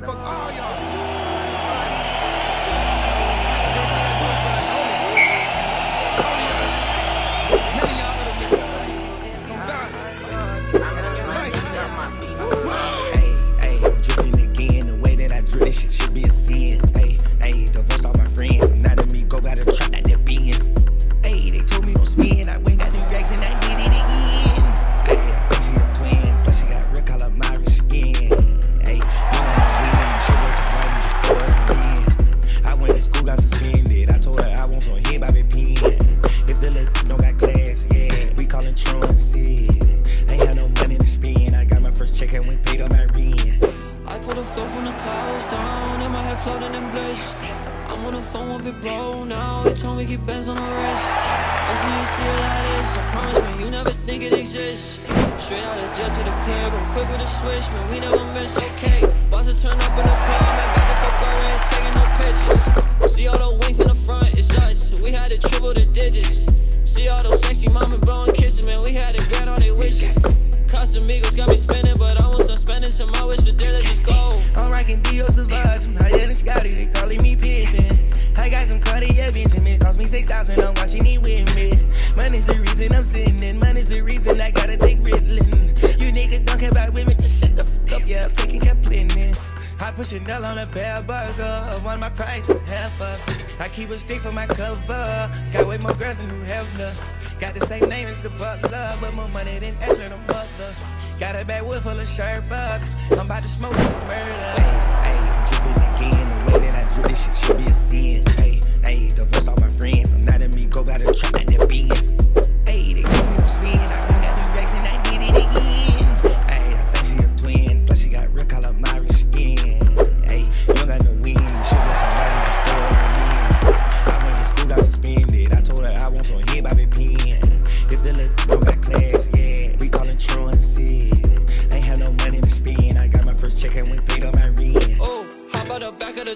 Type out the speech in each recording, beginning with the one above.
Man, fuck think it exists. Straight out of jail to the crib, I'm quick with a switch, man, we never miss, okay. Boss to turn up in the club, man, back the fuck over ain't taking no pictures. See all the wings in the front, it's us, we had to triple the digits. See all those sexy mama blowing kisses, man, we had to grant all their wishes. Casamigos got me spinning, but I want some spending till my wish for dealers just go. I'm rocking Dio Savage, I'm higher than Scotty, they calling me Pippen. I got some Cartier Benjamin, cost me 6,000, I'm watching it with me. Money's the reason I'm sinning, money's the reason I gotta take Ritalin. You niggas don't care about women, just shut the fuck up, yeah, I'm taking plenty. I put Chanel on a bell burger, one my prices half us. I keep a stick for my cover, got way more girls than who have none. Got the same name as the butler, but more money than Ashley the mother. Got a wood full of Sherpa, I'm about to smoke murder. Hey, hey,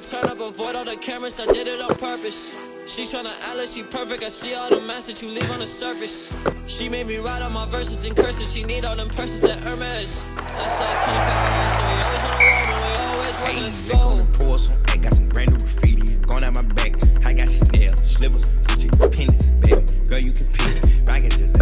turn up, avoid all the cameras, I did it on purpose. She tryna like she perfect, I see all the mess that you leave on the surface. She made me write all my verses in cursive, she need all them purses at Hermes. That's like 25 hours, so we always on the road, but we always Hey, working, let's let's go to go. pour some. I got some brand new graffiti going out my back. I got Chanel, slippers, Gucci, pendants, baby. Girl, you can pick. Rockin' Giuseppe's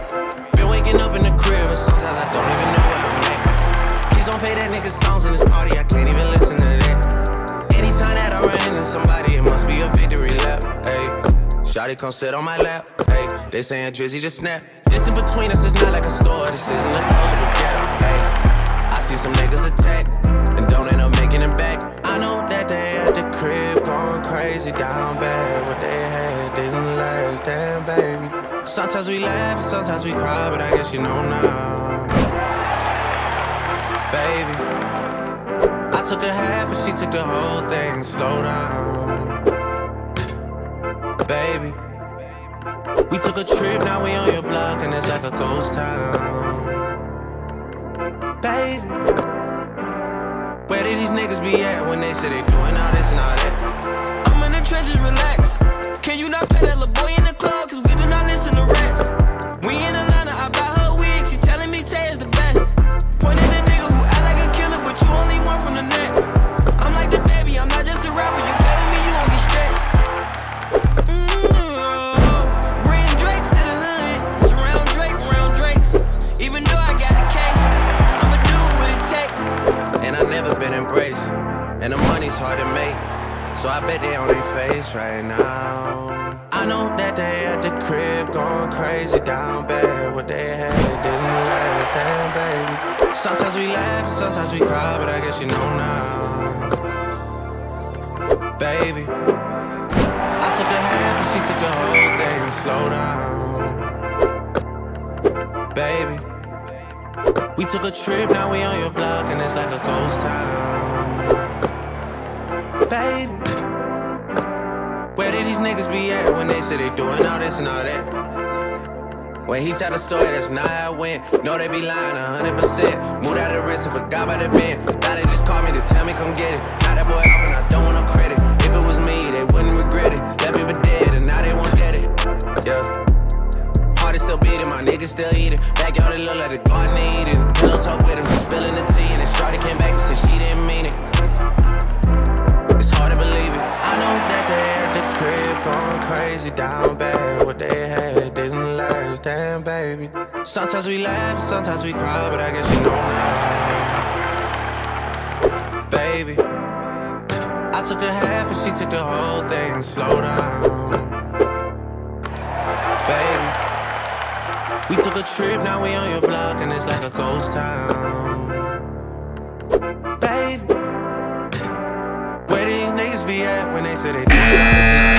Shotty come sit on my lap. Hey, they saying Drizzy just snap. This in between us is not like a store, this isn't a closable gap. Hey, I see some niggas attack and don't end up making it back. I know that they at the crib going crazy down bad. What they had didn't last, damn baby. Sometimes we laugh and sometimes we cry, but I guess you know now, baby. I took a half and she took the whole thing. Slow down, baby. We took a trip, now we on your block and it's like a ghost town, baby. Where did these niggas be at when they say they doing all this and all that? Hard to make. So I bet they on their face right now. I know that they at the crib going crazy down bad. What they had didn't last, damn baby. Sometimes we laugh and sometimes we cry, but I guess you know now. Baby, I took a half and she took the whole thing. Slow down, baby. We took a trip, now we on your block, and it's like a ghost town. Baby, where did these niggas be at when they say they doing all this and all that? When he tell the story, that's not how it went. No, they be lying 100%. Moved out of wrist and forgot about the bin. Now they just call me to tell me come get it. Now that boy off and I don't want no credit. If it was me, they wouldn't regret it. Left me for dead and now they won't get it. Yeah. My niggas still eating. Backyard it look like the garden eating. Pillow talk with him, she spilling the tea, and then Shorty came back and said she didn't mean it. It's hard to believe it. I know that they at the crib going crazy down bad. What they had didn't last, damn baby. Sometimes we laugh, sometimes we cry, but I guess you know now, baby. I took a half and she took the whole thing. Slow down, We took a trip, now we on your block, and it's like a ghost town. Baby, where these niggas be at when they say they do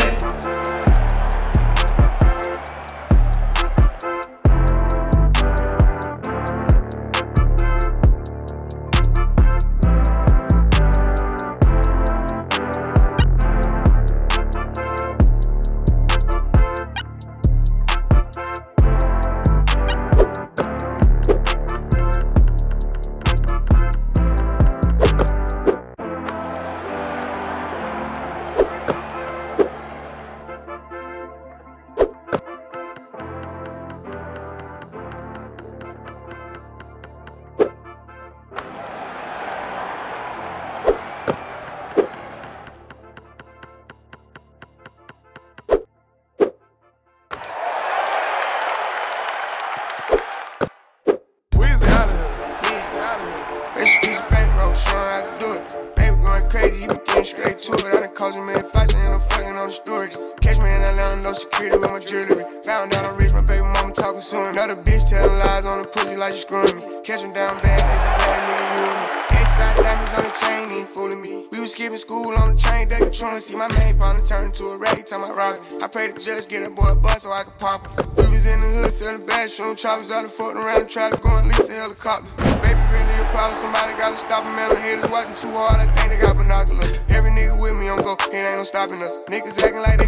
baby mama talking soon. Another bitch telling lies on the pussy like you screwing me. Catch down bad, that's exactly nigga you and me. Side diamonds on the chain, ain't fooling me. We was skipping school on the train, they controlling. See my main partner turn into a rag, time I rob it. I pray the judge get that boy a bus so I can pop it. We was in the hood selling bathroom choppers out and fucking around tried to go and a helicopter. Baby, really a problem, somebody gotta stop him, man. The haters watching too hard, I think they got binoculars. Every nigga with me on go, it ain't no stopping us. Niggas acting like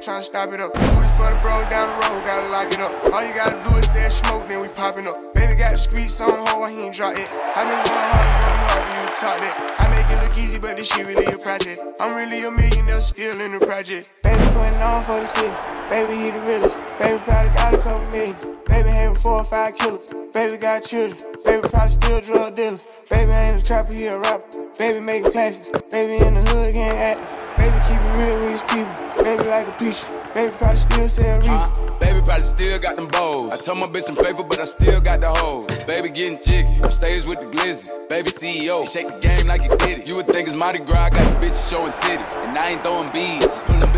I'm trying to stop it up. This for the bros down the road, gotta lock it up. All you gotta do is say smoke, then we popping up. Baby got the streets on hold, he ain't drop it. I been going hard, it's gonna be hard for you to talk that. I make it look easy, but this shit really a project. I'm really a millionaire, still in the project. Putting on for the city. Baby, he the realest. Baby probably got a couple million. Baby having four or five killers. Baby got children. Baby probably still drug dealer. Baby ain't a trapper, he a rapper. Baby making classics. Baby in the hood getting active. Baby keep it real with his people. Baby like a preacher. Baby probably still sell reefer. Uh, baby probably still got them bows. I told my bitch I'm faithful, but I still got the hoes. Baby getting jiggy. On stage with the glizzy. Baby CEO. He shake the game like he did it. You would think it's Mardi Gras. I got the bitches showing titties. And I ain't throwing beads. Pulling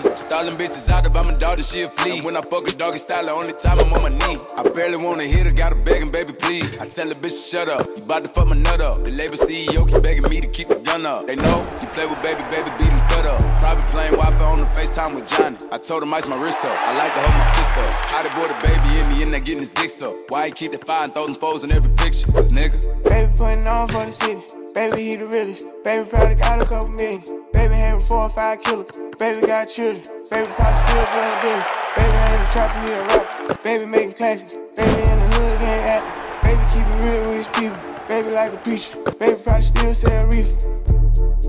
bitches. Stalling bitches out I'm a daughter, she a flea. And when I fuck a doggy style, the only time I'm on my knee. I barely wanna hit her, gotta beg and baby please. I tell the bitch shut up. You bout to fuck my nut up. The label CEO keep begging me to keep the gun up. They know you play with baby, baby, beat him cut up. Private plane, Wi-Fi on the FaceTime with Johnny. I told him ice my wrist up. I like to hold my fist up. How they boy the baby in the end, they getting his dick up. Why he keep the fire and throw them foes in every picture? Cause nigga. Baby putting on for the city. Baby, he the realest. Baby probably got a couple million. Baby having four or five killers. Baby got children. Baby probably still drug dealer. Baby ain't a trapper, he a rapper. Baby making classics. Baby in the hood getting active. Baby keep it real with his people. Baby like a preacher. Baby probably still sell reefer.